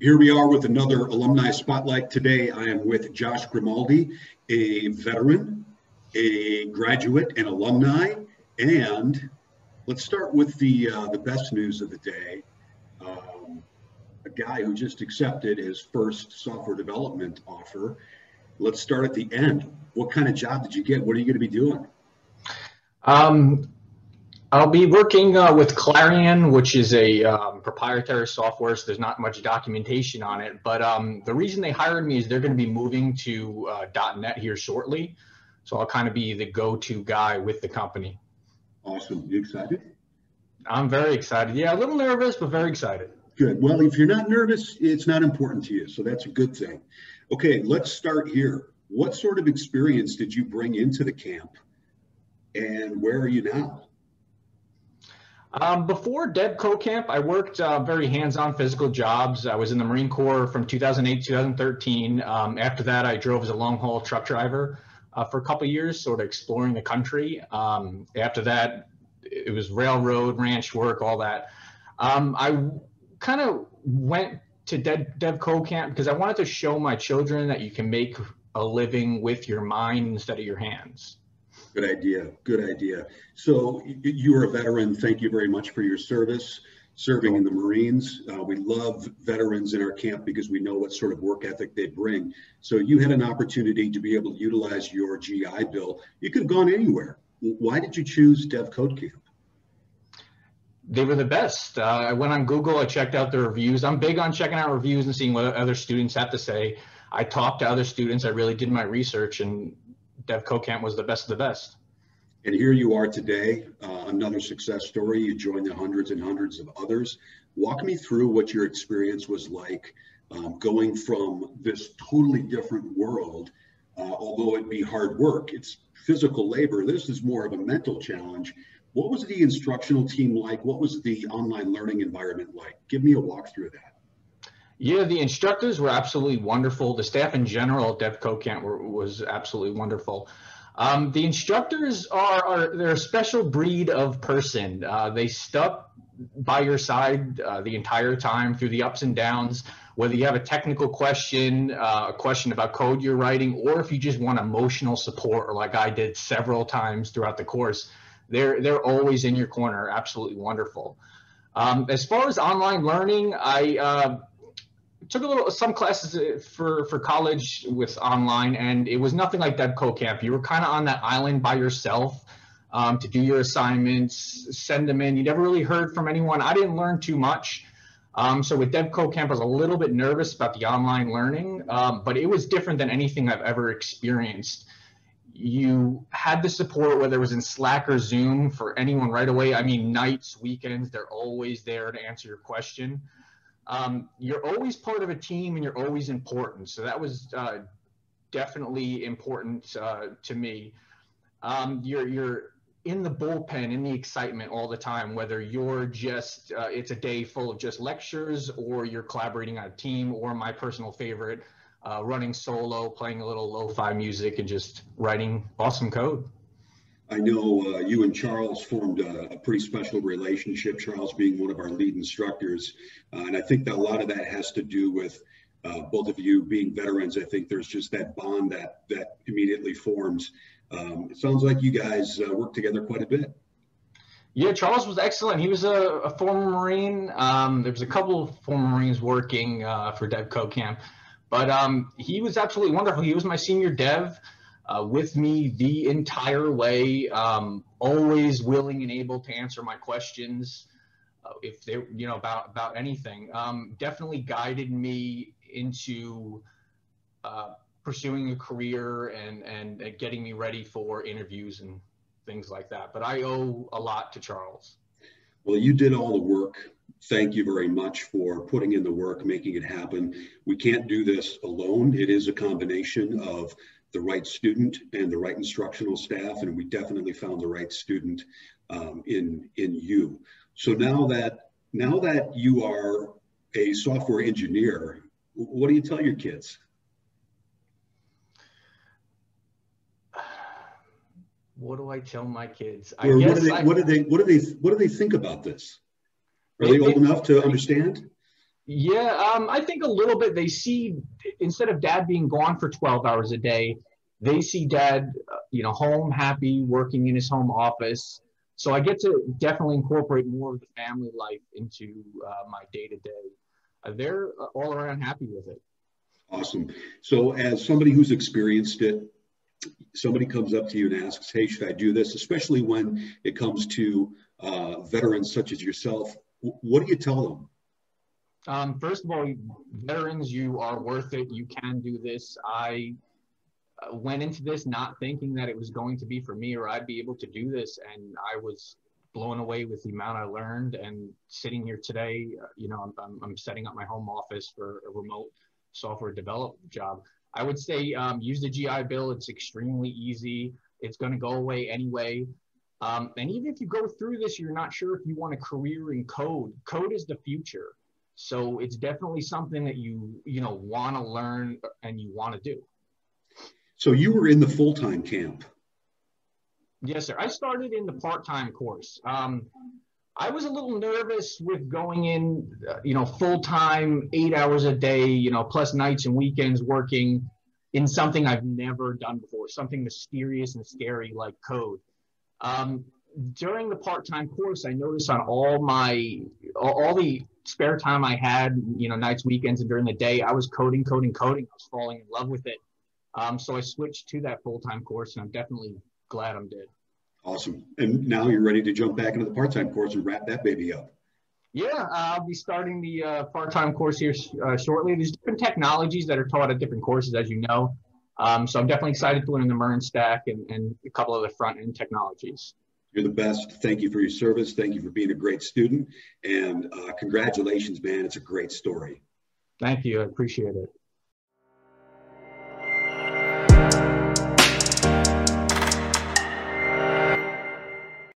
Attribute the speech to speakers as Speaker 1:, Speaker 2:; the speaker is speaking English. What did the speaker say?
Speaker 1: Here we are with another alumni spotlight. Today I am with Josh Grimaldi, a veteran, a graduate, and alumni. And let's start with the uh, the best news of the day. Um, a guy who just accepted his first software development offer. Let's start at the end. What kind of job did you get? What are you going to be doing?
Speaker 2: Um, I'll be working uh, with Clarion, which is a um, proprietary software, so there's not much documentation on it. But um, the reason they hired me is they're going to be moving to uh, .NET here shortly, so I'll kind of be the go-to guy with the company.
Speaker 1: Awesome. You excited?
Speaker 2: I'm very excited. Yeah, a little nervous, but very excited.
Speaker 1: Good. Well, if you're not nervous, it's not important to you, so that's a good thing. Okay, let's start here. What sort of experience did you bring into the camp, and where are you now?
Speaker 2: Um, before DevCode Camp, I worked uh, very hands-on physical jobs. I was in the Marine Corps from 2008 2013. Um, after that, I drove as a long-haul truck driver uh, for a couple years, sort of exploring the country. Um, after that, it was railroad, ranch work, all that. Um, I kind of went to DevCode Camp because I wanted to show my children that you can make a living with your mind instead of your hands.
Speaker 1: Good idea. Good idea. So you are a veteran. Thank you very much for your service, serving in the Marines. Uh, we love veterans in our camp because we know what sort of work ethic they bring. So you had an opportunity to be able to utilize your GI Bill. You could have gone anywhere. Why did you choose Dev Code Camp?
Speaker 2: They were the best. Uh, I went on Google. I checked out the reviews. I'm big on checking out reviews and seeing what other students have to say. I talked to other students. I really did my research, and Dev Camp was the best of the best.
Speaker 1: And here you are today, uh, another success story. You joined the hundreds and hundreds of others. Walk me through what your experience was like um, going from this totally different world, uh, although it be hard work, it's physical labor. This is more of a mental challenge. What was the instructional team like? What was the online learning environment like? Give me a walkthrough of that.
Speaker 2: Yeah, the instructors were absolutely wonderful. The staff in general at DevCode Camp were, was absolutely wonderful. Um, the instructors are, are, they're a special breed of person. Uh, they stuck by your side uh, the entire time through the ups and downs. Whether you have a technical question, uh, a question about code you're writing, or if you just want emotional support, or like I did several times throughout the course, they're they're always in your corner. Absolutely wonderful. Um, as far as online learning, I uh, took a little some classes uh, for for college with online, and it was nothing like DevCode Camp. You were kind of on that island by yourself um, to do your assignments, send them in. You never really heard from anyone. I didn't learn too much. Um, so with DevCode Camp, I was a little bit nervous about the online learning, um, but it was different than anything I've ever experienced. You had the support, whether it was in Slack or Zoom, for anyone right away. I mean, nights, weekends, they're always there to answer your question um, you're always part of a team and you're always important. So that was uh, definitely important uh, to me. Um, you're you're in the bullpen, in the excitement all the time, whether you're just uh, it's a day full of just lectures or you're collaborating on a team, or my personal favorite, uh, running solo, playing a little lo-fi music, and just writing awesome code.
Speaker 1: I know uh, you and Charles formed a, a, pretty special relationship, Charles being one of our lead instructors. Uh, and I think that a lot of that has to do with uh, both of you being veterans. I think there's just that bond that, that immediately forms. Um, it sounds like you guys uh, work together quite a bit.
Speaker 2: Yeah, Charles was excellent. He was a, a former Marine. Um, there was a couple of former Marines working uh, for DevCode Camp, but um, he was absolutely wonderful. He was my senior dev uh, with me the entire way, um, always willing and able to answer my questions uh, if they, you know, about about anything. Um, definitely guided me into uh, pursuing a career and, and and getting me ready for interviews and things like that. But I owe a lot to Charles.
Speaker 1: Well, you did all the work. Thank you very much for putting in the work, making it happen. We can't do this alone. It is a combination of the right student and the right instructional staff, and we definitely found the right student um, in in you. So now that now that you are a software engineer, what do you tell your kids?
Speaker 2: What do I tell my kids?
Speaker 1: I guess what do they, I, what do they what do they what do they think about this? Are they, they old enough to understand?
Speaker 2: Yeah, um, I think a little bit. They see instead of dad being gone for 12 hours a day, they see dad, uh, you know, home, happy, working in his home office. So I get to definitely incorporate more of the family life into uh, my day to day. They're uh, all around happy with it.
Speaker 1: Awesome. So, as somebody who's experienced it, somebody comes up to you and asks, "Hey, should I do this?" Especially when it comes to uh, veterans such as yourself, what do you tell them?
Speaker 2: Um, first of all, veterans, you are worth it. You can do this. I uh, went into this not thinking that it was going to be for me or I'd be able to do this, and I was blown away with the amount I learned. And sitting here today, uh, you know, I'm, I'm, setting up my home office for a remote software development job. I would say um, use the GI Bill. It's extremely easy. It's going to go away anyway. Um, and even if you go through this, you're not sure if you want a career in code. Code is the future. So it's definitely something that you, you know, want to learn and you want to do.
Speaker 1: So you were in the full-time camp.
Speaker 2: Yes, sir. I started in the part-time course. Um, I was a little nervous with going in, uh, you know, full-time, eight hours a day, you know, plus nights and weekends working in something I've never done before, something mysterious and scary like code. Um, during the part-time course, I noticed on all my all, the spare time I had, you know, nights, weekends, and during the day, I was coding, coding, coding. I was falling in love with it. Um, so I switched to that full-time course, and I'm definitely glad I'm did.
Speaker 1: Awesome. And now you're ready to jump back into the part-time course and wrap that baby up.
Speaker 2: Yeah, I'll be starting the uh, part-time course here uh, shortly. There's different technologies that are taught at different courses, as you know. Um, so I'm definitely excited to learn the MERN stack and, and a couple of the front-end technologies.
Speaker 1: You're the best. Thank you for your service. Thank you for being a great student. And uh, congratulations, man. It's a great story.
Speaker 2: Thank you. I appreciate it.